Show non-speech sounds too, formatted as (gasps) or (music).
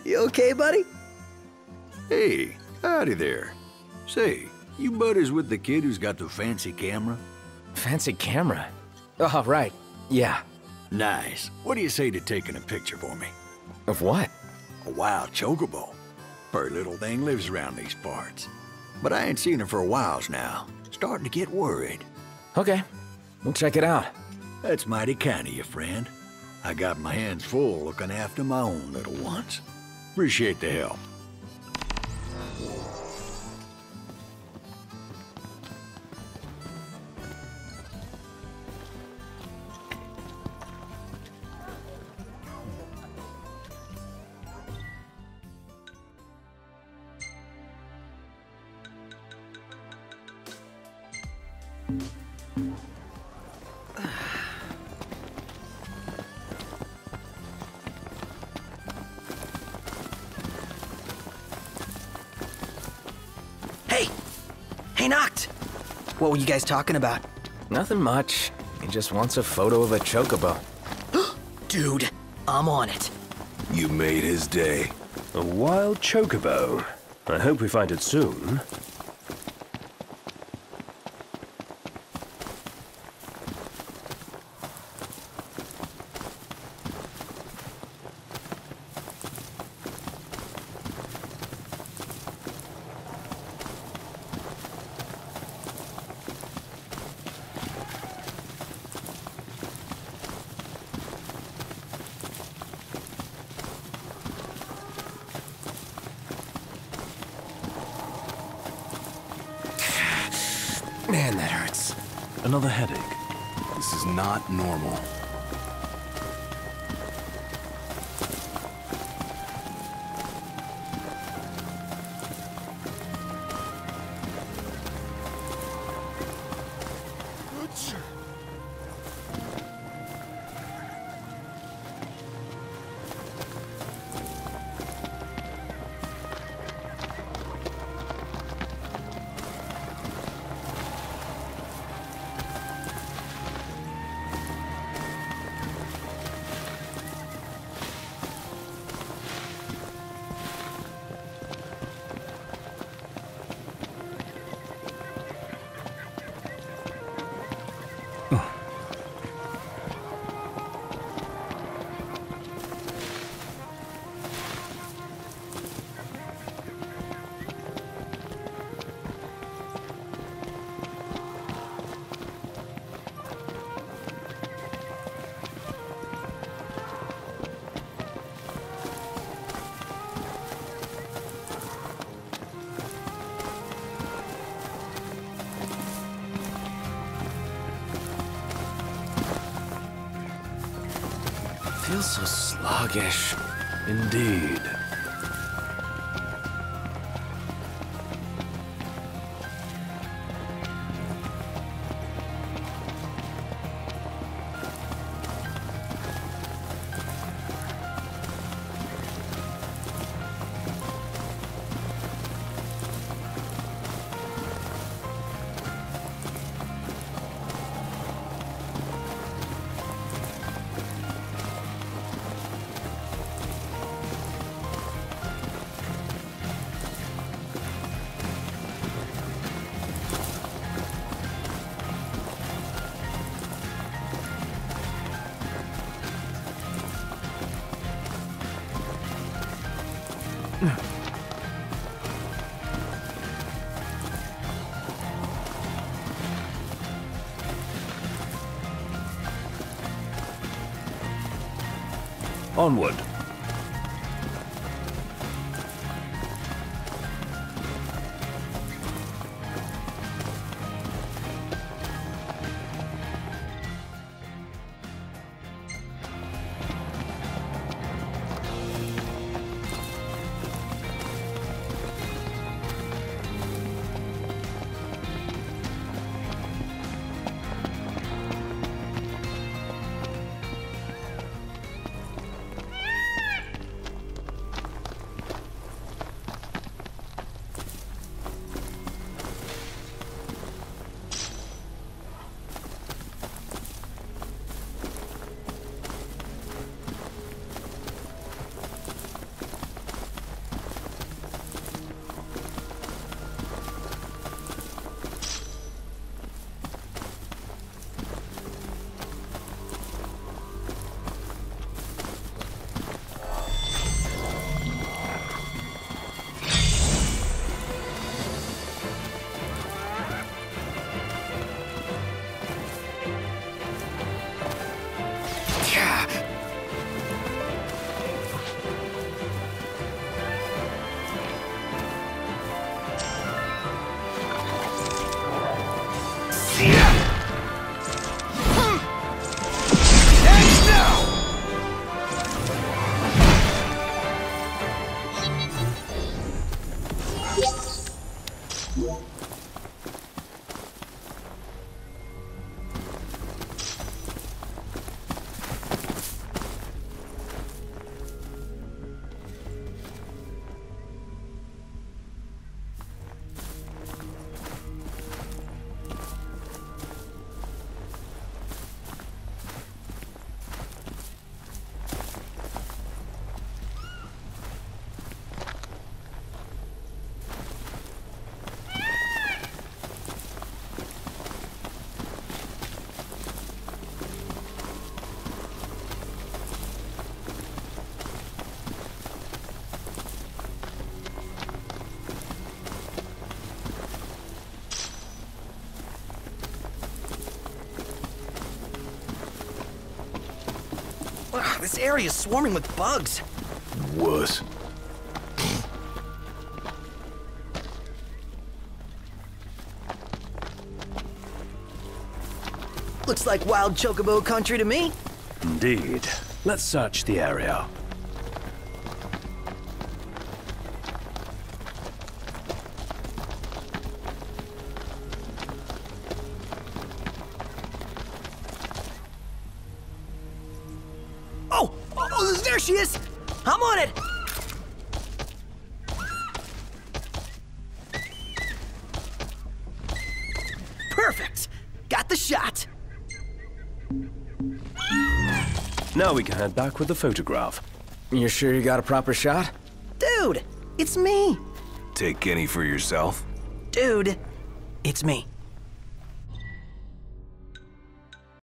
(laughs) You okay, buddy? Hey, howdy there. Say, you buddies with the kid who's got the fancy camera? Fancy camera? Oh, right. Yeah. Nice. What do you say to taking a picture for me? Of what? A wild chocobo. Pretty little thing lives around these parts. But I ain't seen her for a whiles now. Starting to get worried. Okay. We'll check it out. That's mighty kind of you, friend. I got my hands full looking after my own little ones. Appreciate the help. Hey, Noct! What were you guys talking about? Nothing much. He just wants a photo of a chocobo. (gasps) Dude, I'm on it. You made his day. A wild chocobo. I hope we find it soon. Man, that hurts. Another headache. This is not normal. Feels so sluggish. Indeed. Onward. This area is swarming with bugs. Wuss. Looks like wild chocobo country to me. Indeed. Let's search the area. Oh, oh, there she is. I'm on it. Perfect. Got the shot. Now we can head back with the photograph. You sure you got a proper shot? Dude, it's me. Take any for yourself? Dude, it's me.